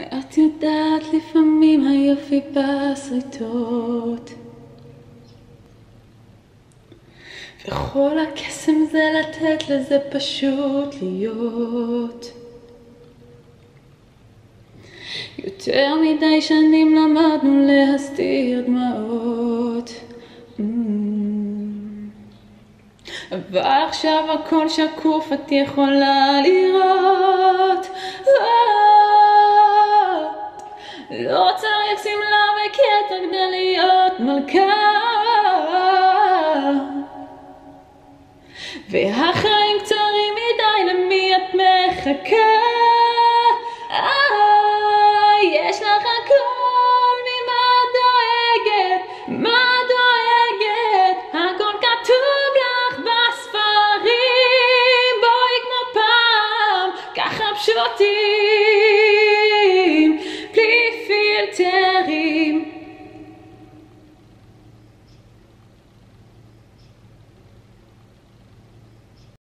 את יודעת לפעמים היופי בסריטות וכל הקסם זה לתת לזה פשוט להיות. יותר מדי שנים למדנו להסתיר דמעות. Mm. אבל עכשיו הכל שקוף את יכולה לראות שמלה וכתר כדי להיות מלכה. והחיים קצרים מדי למי את מחכה? יש לך הכל ממה דואגת? מה דואגת? הכל כתוב לך בספרים. בואי כמו פעם ככה פשוטים terre